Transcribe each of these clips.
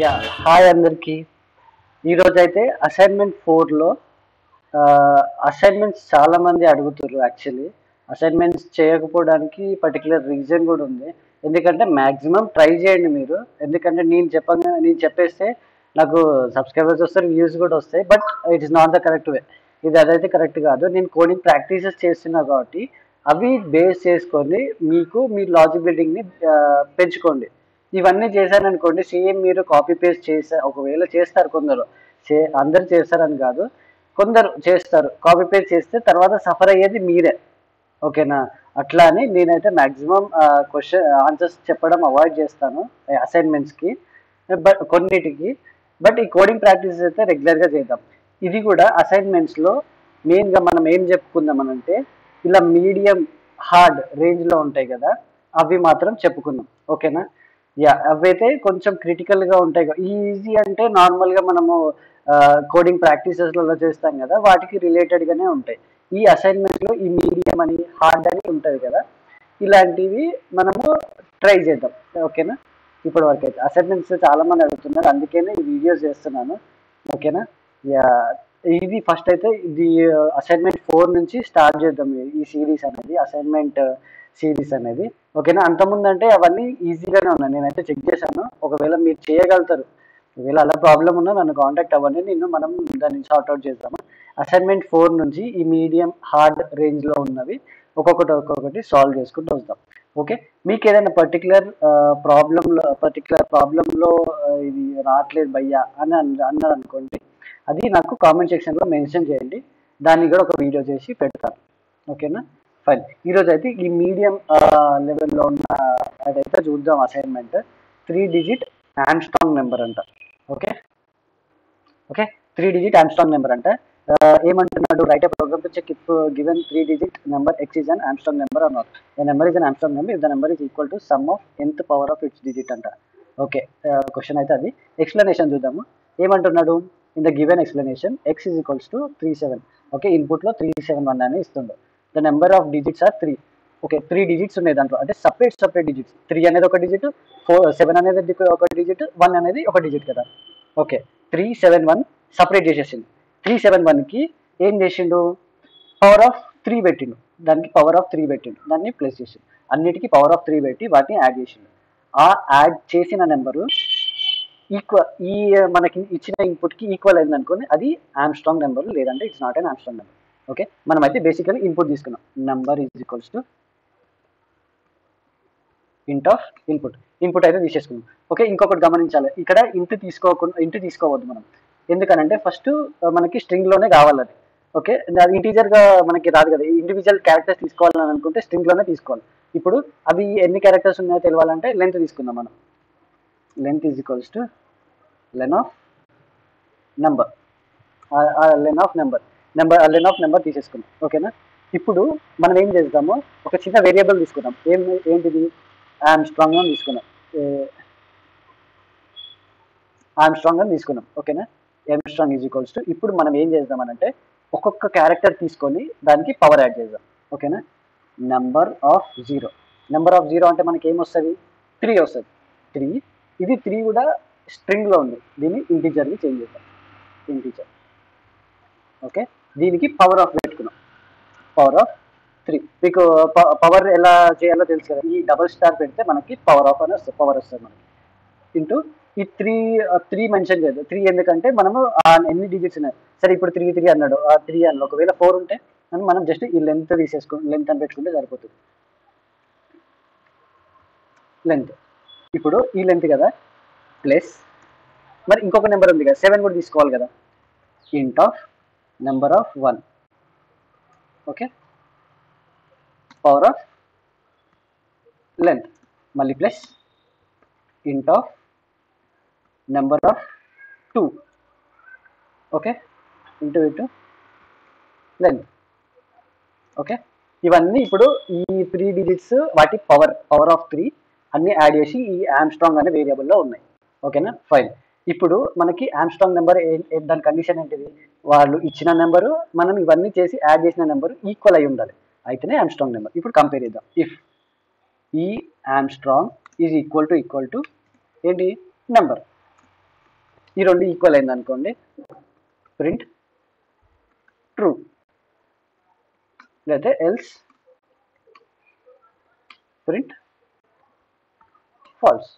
Yeah hi అందరికీ. ఈరోజు అయితే అసైన్మెంట్ ఫోర్లో అసైన్మెంట్స్ చాలామంది అడుగుతారు యాక్చువల్లీ అసైన్మెంట్స్ చేయకపోవడానికి పర్టికులర్ రీజన్ కూడా ఉంది. ఎందుకంటే మ్యాక్సిమం ట్రై చేయండి మీరు. ఎందుకంటే నేను చెప్పంగా నేను చెప్పేస్తే నాకు సబ్స్క్రైబర్స్ వస్తారు వ్యూస్ కూడా వస్తాయి. But it is not the correct way ఇది అదైతే కరెక్ట్ కాదు. నేను కోడింగ్ ప్రాక్టీసెస్ చేస్తున్నా కాబట్టి అవి బేస్ చేసుకొని మీకు మీ లాజిక్ బిల్డింగ్ని పెంచుకోండి. ఇవన్నీ చేశారనుకోండి సేమ్ మీరు కాపీ పేస్ట్ చేసే ఒకవేళ చేస్తారు కొందరు. చే అందరు చేస్తారని కాదు. కొందరు చేస్తారు. కాపీ పేస్ట్ చేస్తే తర్వాత సఫర్ అయ్యేది మీరే. ఓకేనా? అట్లా అని నేనైతే మ్యాక్సిమం క్వశ్చన్ ఆన్సర్స్ చెప్పడం అవాయిడ్ చేస్తాను అసైన్మెంట్స్కి బట్ కొన్నిటికి. బట్ ఈ కోడింగ్ ప్రాక్టీస్ అయితే రెగ్యులర్గా చేద్దాం. ఇది కూడా అసైన్మెంట్స్లో మెయిన్గా మనం ఏం చెప్పుకుందాం అంటే ఇలా మీడియం హార్డ్ రేంజ్లో ఉంటాయి కదా అవి మాత్రం చెప్పుకుందాం. ఓకేనా? యా అవైతే కొంచెం క్రిటికల్గా ఉంటాయి. ఈజీ అంటే నార్మల్గా మనము కోడింగ్ ప్రాక్టీసెస్లలో చేస్తాం కదా వాటికి రిలేటెడ్గానే ఉంటాయి. ఈ అసైన్మెంట్లో ఈ మీడియం అని హార్డ్ అని ఉంటుంది కదా ఇలాంటివి మనము ట్రై చేద్దాం. ఓకేనా? ఇప్పటి వరకు అయితే అసైన్మెంట్స్ చాలా మంది అడుగుతున్నారు అందుకనే ఈ వీడియోస్ చేస్తున్నాను. ఓకేనా? యా ఇది ఫస్ట్ అయితే ఇది అసైన్మెంట్ ఫోర్ నుంచి స్టార్ట్ చేద్దాం. ఈ సిరీస్ అనేది అసైన్మెంట్ సిరీస్ అనేది. ఓకేనా? అంతకుముందు అంటే అవన్నీ ఈజీగానే ఉన్నాయి. నేనైతే చెక్ చేశాను. ఒకవేళ మీరు చేయగలుగుతారు. ఒకవేళ అలా ప్రాబ్లం ఉన్నా నన్ను కాంటాక్ట్ అవ్వండి. నేను మనం దాన్ని షార్ట్అవుట్ చేద్దాము? అసైన్మెంట్ ఫోర్ నుంచి ఈ మీడియం హార్డ్ రేంజ్లో ఉన్నవి ఒక్కొక్కటి ఒక్కొక్కటి సాల్వ్ చేసుకుంటూ వస్తాం ఓకే? మీకు ఏదైనా పర్టికులర్ ప్రాబ్లంలో పర్టికులర్ ప్రాబ్లంలో ఇది రావట్లేదు భయ్యా అని అన్నారు అనుకోండి అది నాకు కామెంట్ సెక్షన్లో మెన్షన్ చేయండి. దాన్ని కూడా ఒక వీడియో చేసి పెడతాను. ఓకేనా? ఫైన్ ఈరోజు అయితే ఈ మీడియం లెవెల్లో ఉన్న అదైతే చూద్దాం assignment three digit Armstrong number అంట. Okay okay three digit Armstrong number అంటే. ఏమంటున్నాడు? Write program to check if given three digit number X is an Armstrong number అన్నారు a number is an Armstrong number if the number is equal to sum of ఎంత power of its digit అంట. Okay question అయితే అది. Explanation చూద్దాము. ఏమంటున్నాడు? In the given explanation X is equals to three seven okay ఇన్పుట్లో three seven one అని ఇస్తుండే. The number of digits are three okay three digits ఉన్నాయి దాంట్లో. అంటే సపరేట్ సపరేట్ డిజిట్స్ త్రీ అనేది ఒక డిజిట్ ఫోర్ సెవెన్ అనేది ఒక డిజిట్ వన్ అనేది ఒక డిజిట్ కదా. Okay three seven one separate చేసేసింది త్రీ సెవెన్ వన్కి ఏం చేసిండు? పవర్ ఆఫ్ త్రీ పెట్టిండు. దానికి పవర్ ఆఫ్ త్రీ పెట్టిండు. దాన్ని ప్లస్ చేసిండు. అన్నిటికీ పవర్ ఆఫ్ త్రీ పెట్టి వాటిని యాడ్ చేసిండు. ఆ యాడ్ చేసిన నెంబరు ఈక్వల్ ఈ మనకి ఇచ్చిన ఇన్పుట్కి ఈక్వల్ అయింది అనుకోని అది ఆమ్స్ట్రాంగ్ నెంబర్ లేదంటే it's not an Armstrong number okay? మనం అయితే బేసికలీ ఇన్పుట్ తీసుకున్నాం. Number is equals to int of input input అయితే తీసేసుకున్నాం. ఓకే? ఇంకొకటి గమనించాలి. ఇక్కడ ఇంటు తీసుకోకుండా ఇంట్ తీసుకోవద్దు మనం. ఎందుకనంటే ఫస్ట్ మనకి స్ట్రింగ్లోనే కావాలి అది. ఓకే? అది ఇంటీజర్గా మనకి రాదు కదా. ఇండివిజువల్ క్యారెక్టర్స్ తీసుకోవాలని అనుకుంటే స్ట్రింగ్లోనే తీసుకోవాలి. ఇప్పుడు అవి ఎన్ని క్యారెక్టర్స్ ఉన్నాయో తెలియాలంటే లెంత్ తీసుకుందాం మనం. Length is equals to len of number len of number number len of number తీసేసుకున్నాం ఓకేనా? ఇప్పుడు మనం ఏం చేద్దాము ఒక చిన్న వేరియబుల్ తీసుకున్నాం ఏం ఏంటిది? ఐఎమ్ స్ట్రాంగ్ అని తీసుకున్నాం ఐఎమ్ స్ట్రాంగ్ అని తీసుకున్నాం ఓకేనా? ఎమ్ స్ట్రాంగ్ ఈజ్ ఈక్వల్స్ టు ఇప్పుడు మనం ఏం చేద్దామనంటే ఒక్కొక్క క్యారెక్టర్ తీసుకొని దానికి పవర్ యాడ్ చేద్దాం. ఓకేనా? Number of zero number of zero అంటే మనకి ఏమొస్తుంది త్రీ వస్తుంది. త్రీ ఇది త్రీ కూడా స్ట్రింగ్లో ఉంది. దీన్ని ఇంటీజర్ని చేంజ్ చేద్దాం. Integer okay? దీనికి పవర్ ఆఫ్ పెట్టుకున్నాం. పవర్ ఆఫ్ త్రీ మీకు పవర్ ఎలా చేయాలో తెలుసు కదా. ఈ డబల్ స్టార్ పెడితే మనకి పవర్ ఆఫ్ అని వస్తుంది. పవర్ వస్తుంది మనకి. ఇంటూ ఈ త్రీ త్రీ మెన్షన్ చేయదు త్రీ ఎందుకంటే మనము ఎన్ని డిజిట్స్ ఉన్నాయి. సరే ఇప్పుడు త్రీ త్రీ అన్నాడు. ఆ త్రీ అన్న ఒకవేళ ఫోర్ ఉంటే మనం జస్ట్ ఈ లెంత్ తీసేసుకు లెంత్ అని పెట్టుకుంటే సరిపోతుంది. లెంత్ ఇప్పుడు ఈ లెంత్ కదా. ప్లస్ మరి ఇంకొక నెంబర్ ఉంది కదా. సెవెన్ కూడా తీసుకోవాలి కదా. Int of number of one okay power of length మళ్ళీ plus int of number of two okay into into length okay ఇవన్నీ ఇప్పుడు ఈ త్రీ డిజిట్స్ వాటి పవర్ పవర్ ఆఫ్ త్రీ అన్ని యాడ్ చేసి ఈ ఆమ్స్ట్రాంగ్ అనే వేరియబుల్లో ఉన్నాయి. ఓకేనా ఫైన్ ఇప్పుడు మనకి ఆమ్స్ట్రాంగ్ నెంబర్ దాని కండిషన్ ఏంటిది? వాళ్ళు ఇచ్చిన నెంబరు మనం ఇవన్నీ చేసి యాడ్ చేసిన నెంబర్ ఈక్వల్ అయి ఉండాలి. అయితేనే ఆమ్స్ట్రాంగ్ నెంబర్ ఇప్పుడు కంపేర్ చేద్దాం. ఇఫ్ ఈ Armstrong is equal to equal to ఏంటి? నెంబర్ ఈ రెండు ఈక్వల్ అయింది అనుకోండి. ప్రింట్ ట్రూ లేదా else print false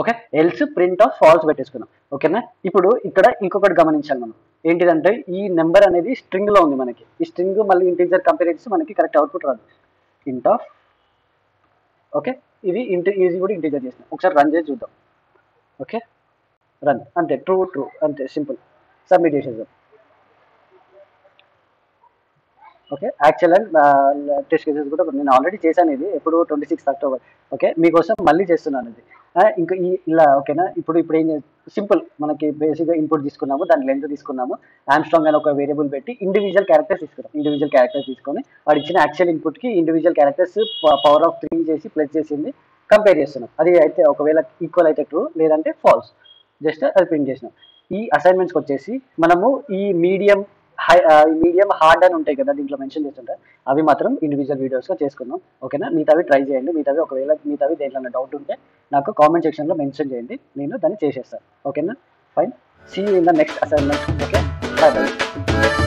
okay? Else print of false పెట్టేసుకున్నాం ఓకేనా? ఇప్పుడు ఇక్కడ ఇంకొకటి గమనించాలి మనం. ఏంటిదంటే ఈ నెంబర్ అనేది స్ట్రింగ్లో ఉంది మనకి. ఈ స్ట్రింగ్ మళ్ళీ ఇంటీజర్ కంపేర్ చేసి మనకి కరెక్ట్ అవుట్పుట్ రాదు. ఇంట్ ఆఫ్ ఓకే? ఇది ఇంటి ఈజీ కూడా ఇంటీజర్ చేసిన. ఒకసారి రన్ చేసి చూద్దాం. ఓకే? రన్ అంతే ట్రూ ట్రూ అంతే సింపుల్ సబ్మిట్ చేసేద్దాం. Okay? Actual and test cases కూడా నేను ఆల్రెడీ చేశాను ఇది. ఎప్పుడు ట్వంటీ సిక్స్ అక్టోబర్ ఓకే? మీకోసం మళ్ళీ చేస్తున్నాను ఇది. ఇంకా ఈ ఇలా ఓకేనా? ఇప్పుడు ఇప్పుడు ఏం సింపుల్. మనకి బేసిక్గా ఇన్పుట్ తీసుకున్నాము దాని లెంత్ తీసుకున్నాము. ఆమ్స్ట్రాంగ్ అని ఒక వేరియబుల్ పెట్టి ఇండివిజువల్ క్యారెక్టర్స్ తీసుకున్నాం. ఇండివిజువల్ క్యారెక్టర్స్ తీసుకొని వాడు ఇచ్చిన actual ఇన్పుట్కి individual characters power of three చేసి ప్లస్ చేసింది కంపేర్ చేస్తున్నాం. అది అయితే ఒకవేళ ఈక్వల్ అయితే ట్రూ లేదంటే ఫాల్స్. జస్ట్ అది ప్రింట్ చేసినాం. ఈ అసైన్మెంట్స్కి వచ్చేసి మనము ఈ మీడియం హై మీడియం హార్డ్ అని ఉంటాయి కదా దీంట్లో మెన్షన్ చేస్తుంటారు అవి మాత్రం ఇండివిజువల్ వీడియోస్గా చేసుకుందాం. ఓకేనా? మిగతావి ట్రై చేయండి. మిగతావి ఒకవేళ మిగతావి దేంట్లో డౌట్ ఉంటే నాకు కామెంట్ సెక్షన్లో మెన్షన్ చేయండి. నేను దాన్ని చేసేస్తాను ఓకేనా? Fine see in the next assignment okay bye bye